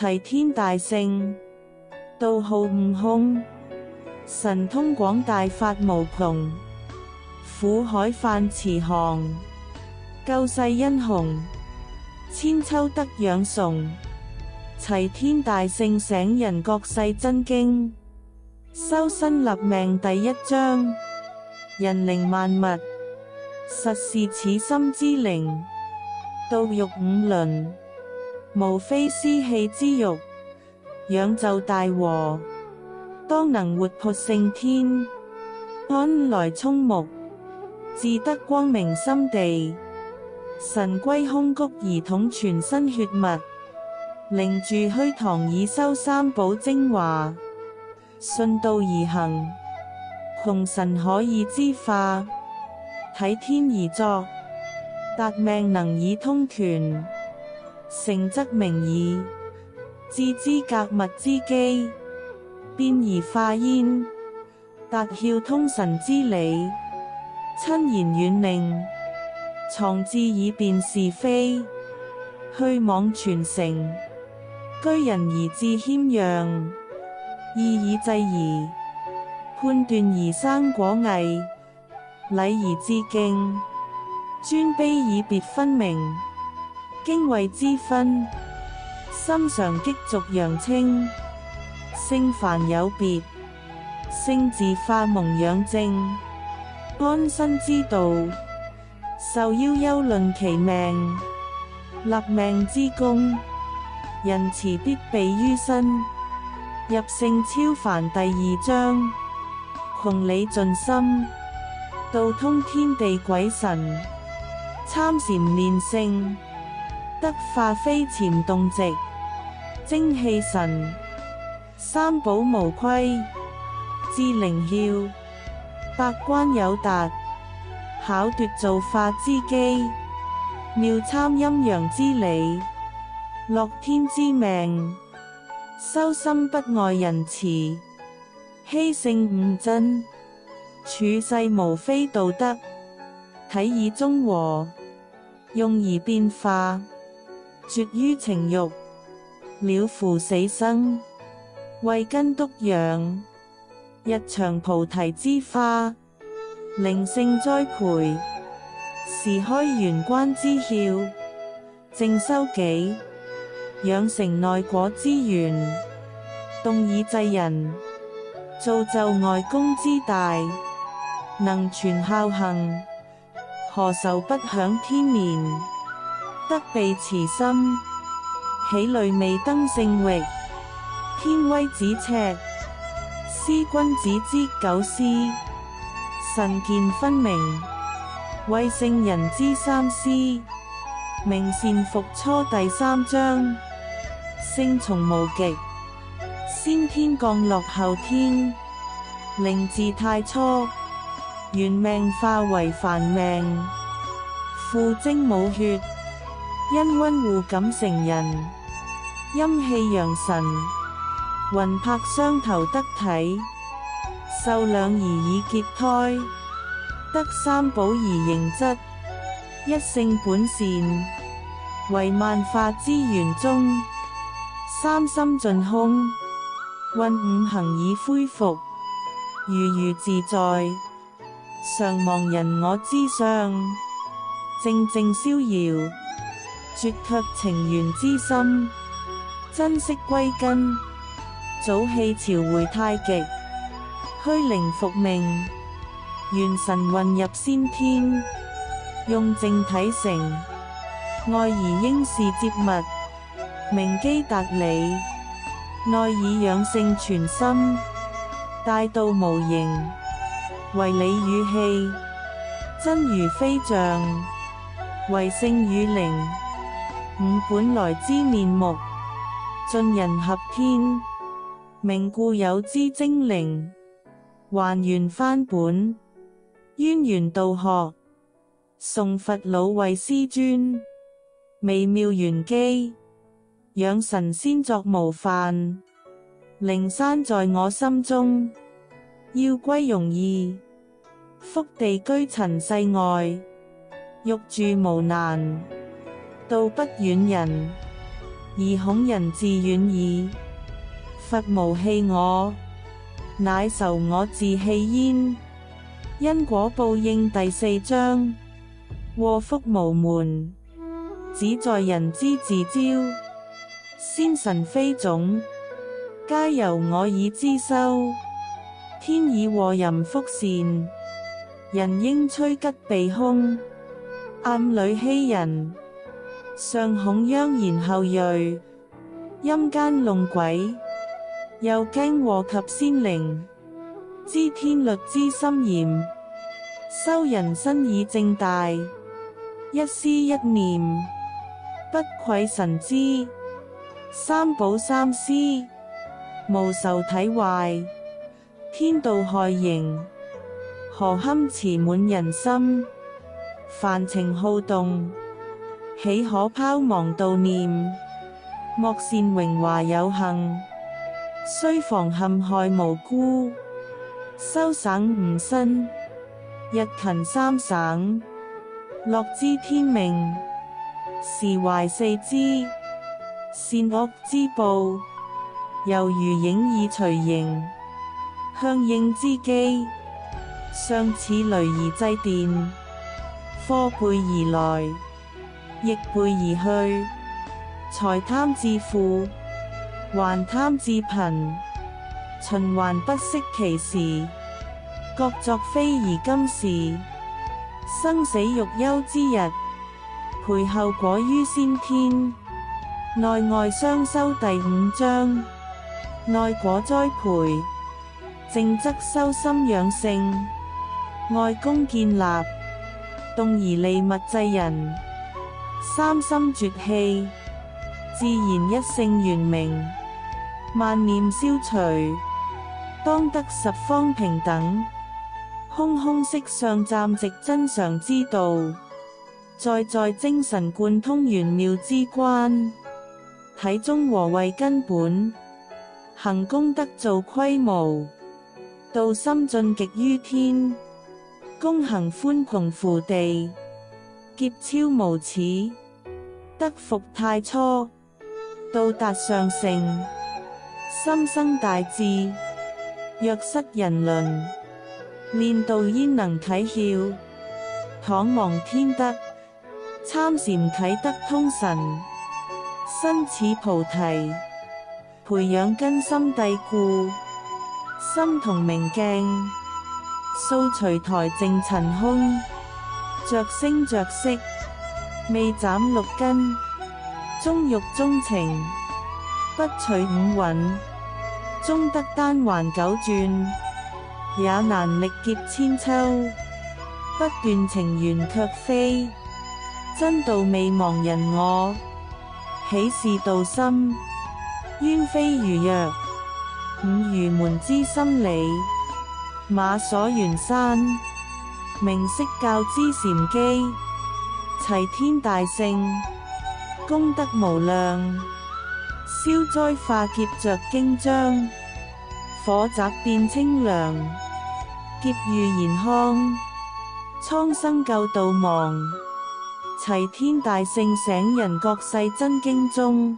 齐天大圣，道号悟空，神通广大，法无穷，苦海泛慈航，救世恩雄，千秋得养崇。齐天大圣醒人各世真经，修身立命第一章，人灵万物，实是此心之灵，道育五伦。无非私气之欲，养就大祸；当能活泼胜天，安来充目，自得光明心地。神归空谷而统全身血脉，凝住虚堂以修三宝精华。顺道而行，穷神可以之化；睇天而作，达命能以通权。诚则明矣，知之格物之机，变而化焉。达窍通神之理，亲言远令，藏志以辨是非，去往全诚。居人而至谦让，义以制仪，判断而生果毅，礼而致敬，尊卑以别分明。精微之分，心常激逐扬清；性凡有别，性自化蒙养正。安身之道，受邀幽论其命；立命之功，仁慈必备于身。入性超凡，第二章穷理尽心，道通天地鬼神，参禅练性。德化非潜动，直精气神三宝无亏；至灵窍，百关有达，巧夺造化之机，妙参阴阳之理，乐天之命，修心不外仁慈，欺性悟真，处世无非道德，体以中和，用而变化。绝于情欲，了乎死生，为根督养，日长菩提之花，灵性栽培，时开玄关之窍，正修己，养成内果之源，动以济人，造就外功之大，能传孝行，何愁不享天年？得备慈心，喜泪未登圣域；天威子尺，思君子之九思；神见分明，为圣人之三思。明善复初，第三章。圣从无极，先天降落，后天灵自太初，原命化为凡命，父精母血。因温护感成人，阴气阳神，魂魄相投得体，受两仪以结胎，得三宝而形质，一性本善，为万法之源宗，三心尽空，运五行以恢复，如如自在，常忘人我之相，静静逍遥。说却情缘之心，珍惜归根，早气朝回太极，虚灵复命，元神混入先天，用正体成。外而应是接物，明机达理；内以养性全心，大道无形，为理与气，真如飞象，为性与灵。五本来之面目，尽人合天；名固有之精灵，还原返本。渊源道学，送佛老为师尊。微妙玄机，养神仙作模范。灵山在我心中，要归容易；福地居尘世外，欲住无难。道不远人，而恐人自远矣。佛无弃我，乃受我自弃焉。因果报应第四章：祸福无门，只在人之自招。先神非种，皆由我以之修。天以祸淫福善，人应趋吉避凶。暗里欺人。上恐殃然后裔，阴间弄鬼，又惊祸及仙灵。知天律之心严，修人身以正大。一思一念，不愧神知。三宝三思，无受体坏。天道害形，何堪慈满人心？凡情好动。岂可抛忘悼念？莫善荣华有幸，虽防陷害无辜，修省吾身，日勤三省。乐知天命，时怀四知，善恶之报，犹如影以随形，向应之机，相似雷而祭奠，科背而来。亦背而去，财贪自富，还贪自贫，循环不息其事，各作非而今时，生死欲休之日，培后果于先天，内外双修第五章，内果栽培，正则修心养性，外功建立，动而利物济人。三心绝气，自然一性圆明，万念消除，当得十方平等，空空色相暂藉真常之道，再在精神贯通玄妙之关，体中和为根本，行功德做规模，道心尽极于天，功行宽穷负地。劫超无始，得福太初，到达上乘，心生大智。若失人伦，念道焉能体窍？倘忘天德，参禅体得通神。身似菩提，培养根深蒂固，心同明镜，扫除台净尘空。着声着色，未斩六根，终欲忠情；不取五蕴，终得丹环九转，也难力劫千秋。不断情缘，却非真道；未忘人我，岂是道心？冤非如若，五愚门之心理，马所缘山。明色教之禅机，齐天大圣功德无量，消灾化劫着经章，火宅变清凉，劫遇延康，苍生救道亡，齐天大圣醒人各世真经中。